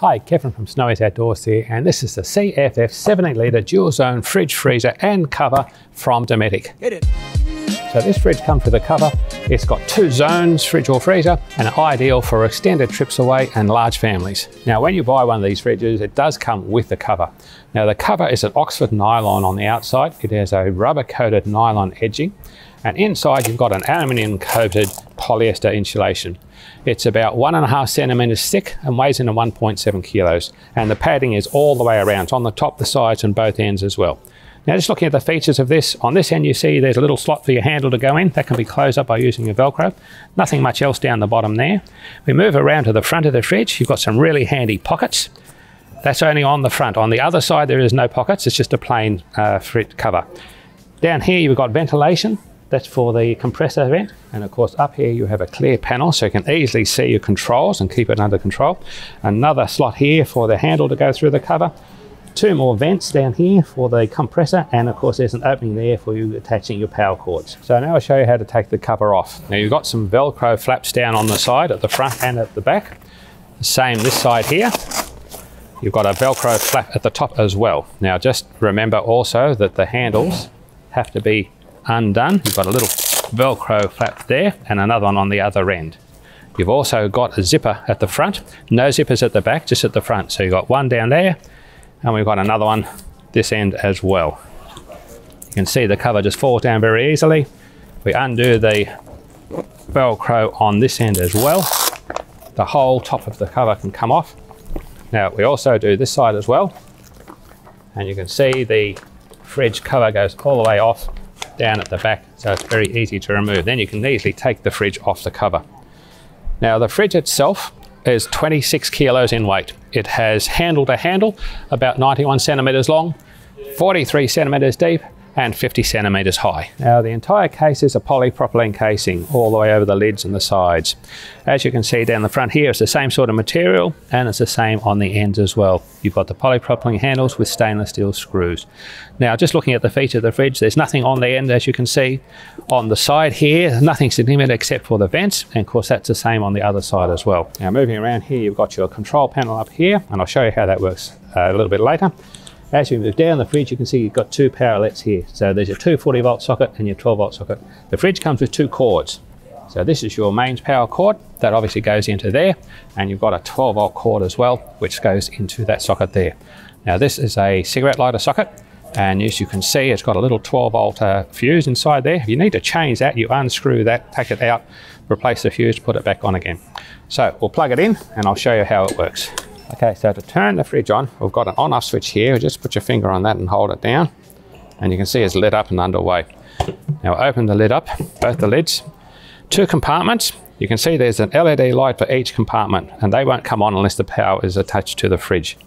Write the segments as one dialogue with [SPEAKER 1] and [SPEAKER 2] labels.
[SPEAKER 1] Hi, Kevin from Snowy's Outdoors here, and this is the CFF 70 litre dual zone fridge freezer and cover from Dometic. Hit it. So this fridge comes with a cover. It's got two zones, fridge or freezer, and ideal for extended trips away and large families. Now, when you buy one of these fridges, it does come with the cover. Now, the cover is an Oxford nylon on the outside. It has a rubber coated nylon edging, and inside you've got an aluminium coated polyester insulation. It's about one and a half centimeters thick and weighs in at 1.7 kilos. And the padding is all the way around. It's on the top, the sides and both ends as well. Now just looking at the features of this, on this end you see there's a little slot for your handle to go in. That can be closed up by using your Velcro. Nothing much else down the bottom there. We move around to the front of the fridge. You've got some really handy pockets. That's only on the front. On the other side there is no pockets. It's just a plain uh, fridge cover. Down here you've got ventilation. That's for the compressor vent. And of course up here you have a clear panel so you can easily see your controls and keep it under control. Another slot here for the handle to go through the cover. Two more vents down here for the compressor and of course there's an opening there for you attaching your power cords. So now I'll show you how to take the cover off. Now you've got some Velcro flaps down on the side at the front and at the back. Same this side here. You've got a Velcro flap at the top as well. Now just remember also that the handles have to be undone. You've got a little Velcro flap there and another one on the other end. You've also got a zipper at the front. No zippers at the back, just at the front. So you've got one down there and we've got another one this end as well. You can see the cover just falls down very easily. We undo the Velcro on this end as well. The whole top of the cover can come off. Now we also do this side as well. And you can see the fridge cover goes all the way off down at the back, so it's very easy to remove. Then you can easily take the fridge off the cover. Now the fridge itself is 26 kilos in weight. It has handle to handle, about 91 centimeters long, 43 centimeters deep, and 50 centimeters high. Now the entire case is a polypropylene casing all the way over the lids and the sides. As you can see down the front here, it's the same sort of material and it's the same on the ends as well. You've got the polypropylene handles with stainless steel screws. Now just looking at the feet of the fridge, there's nothing on the end as you can see. On the side here, nothing significant except for the vents and of course that's the same on the other side as well. Now moving around here, you've got your control panel up here and I'll show you how that works uh, a little bit later. As we move down the fridge, you can see you've got two power outlets here. So there's your 240 volt socket and your 12 volt socket. The fridge comes with two cords. So this is your mains power cord that obviously goes into there. And you've got a 12 volt cord as well, which goes into that socket there. Now this is a cigarette lighter socket. And as you can see, it's got a little 12 volt uh, fuse inside there. If you need to change that, you unscrew that, take it out, replace the fuse, put it back on again. So we'll plug it in and I'll show you how it works. Okay, so to turn the fridge on, we've got an on-off switch here. Just put your finger on that and hold it down. And you can see it's lit up and underway. Now open the lid up, both the lids. Two compartments. You can see there's an LED light for each compartment and they won't come on unless the power is attached to the fridge.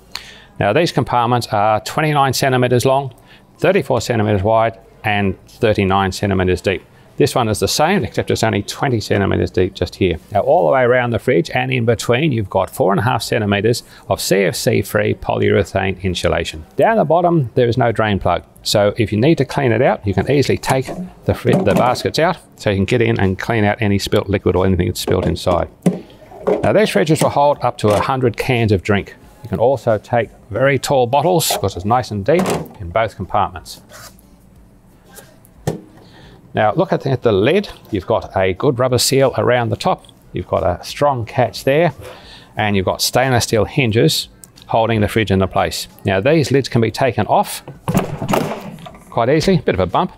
[SPEAKER 1] Now these compartments are 29 centimeters long, 34 centimeters wide and 39 centimeters deep. This one is the same, except it's only 20 centimeters deep just here. Now, all the way around the fridge and in between, you've got four and a half centimeters of CFC-free polyurethane insulation. Down the bottom, there is no drain plug. So if you need to clean it out, you can easily take the, the baskets out so you can get in and clean out any spilt liquid or anything that's spilt inside. Now these fridges will hold up to 100 cans of drink. You can also take very tall bottles because it's nice and deep in both compartments. Now look at the, lid, you've got a good rubber seal around the top, you've got a strong catch there, and you've got stainless steel hinges holding the fridge into place. Now these lids can be taken off quite easily, a bit of a bump,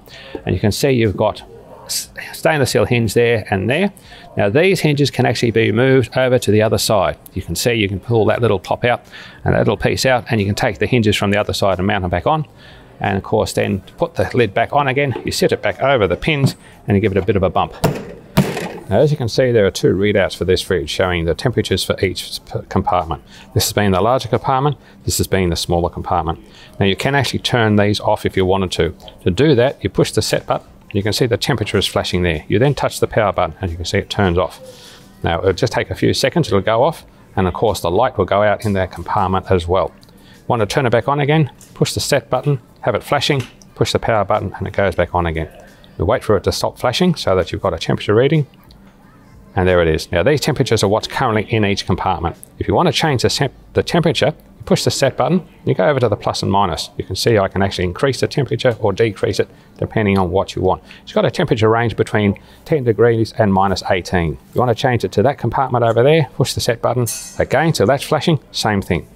[SPEAKER 1] and you can see you've got stainless steel hinge there and there. Now these hinges can actually be moved over to the other side. You can see you can pull that little top out and that little piece out and you can take the hinges from the other side and mount them back on and of course then to put the lid back on again, you sit it back over the pins and you give it a bit of a bump. Now, as you can see, there are two readouts for this fridge showing the temperatures for each compartment. This has been the larger compartment, this has been the smaller compartment. Now you can actually turn these off if you wanted to. To do that, you push the set button, you can see the temperature is flashing there. You then touch the power button and you can see it turns off. Now it'll just take a few seconds, it'll go off, and of course the light will go out in that compartment as well. Want to turn it back on again, push the set button, have it flashing, push the power button and it goes back on again. We wait for it to stop flashing so that you've got a temperature reading. And there it is. Now these temperatures are what's currently in each compartment. If you want to change the, temp the temperature, you push the set button, you go over to the plus and minus. You can see I can actually increase the temperature or decrease it depending on what you want. It's got a temperature range between 10 degrees and minus 18. You want to change it to that compartment over there, push the set button again, so that's flashing, same thing.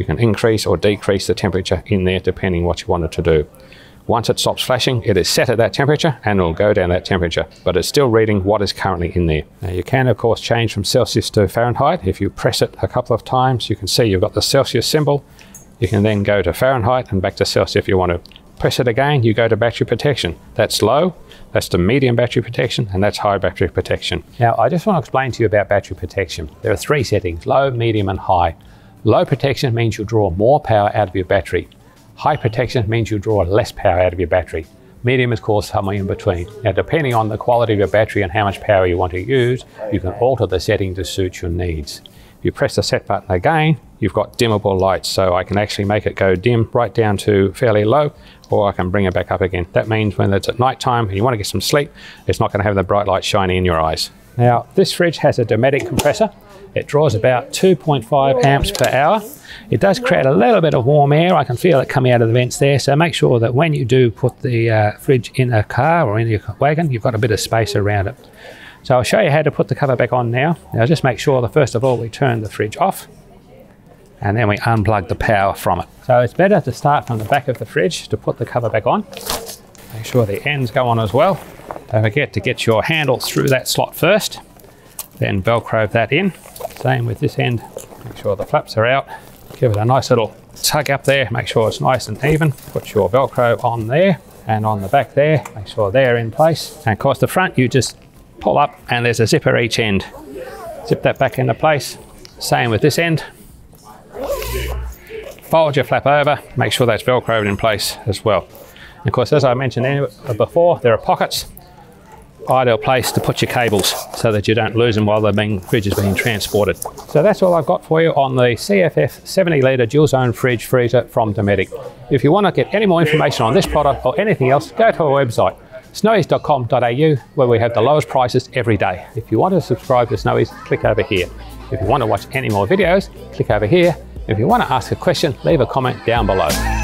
[SPEAKER 1] You can increase or decrease the temperature in there depending what you want it to do. Once it stops flashing, it is set at that temperature and it will go down that temperature, but it's still reading what is currently in there. Now you can of course change from Celsius to Fahrenheit. If you press it a couple of times, you can see you've got the Celsius symbol. You can then go to Fahrenheit and back to Celsius if you want to. Press it again, you go to battery protection. That's low, that's the medium battery protection, and that's high battery protection. Now, I just want to explain to you about battery protection. There are three settings, low, medium, and high. Low protection means you'll draw more power out of your battery. High protection means you draw less power out of your battery. Medium is called somewhere in between. Now, depending on the quality of your battery and how much power you want to use, you can alter the setting to suit your needs. If you press the set button again, you've got dimmable lights. So I can actually make it go dim right down to fairly low, or I can bring it back up again. That means when it's at night time and you want to get some sleep, it's not going to have the bright light shining in your eyes. Now, this fridge has a Dometic compressor. It draws about 2.5 amps per hour. It does create a little bit of warm air. I can feel it coming out of the vents there. So make sure that when you do put the uh, fridge in a car or in your wagon, you've got a bit of space around it. So I'll show you how to put the cover back on now. Now just make sure that first of all we turn the fridge off and then we unplug the power from it. So it's better to start from the back of the fridge to put the cover back on. Make sure the ends go on as well. Don't forget to get your handle through that slot first, then velcro that in. Same with this end. Make sure the flaps are out. Give it a nice little tug up there. Make sure it's nice and even. Put your Velcro on there and on the back there. Make sure they're in place. And of course the front you just pull up and there's a zipper each end. Zip that back into place. Same with this end. Fold your flap over. Make sure that's Velcroed in place as well. And of course, as I mentioned uh, before, there are pockets ideal place to put your cables so that you don't lose them while the being, fridge is being transported. So that's all I've got for you on the CFF 70 litre dual zone fridge freezer from Dometic. If you want to get any more information on this product or anything else, go to our website snowys.com.au where we have the lowest prices every day. If you want to subscribe to Snowys, click over here. If you want to watch any more videos, click over here. If you want to ask a question, leave a comment down below.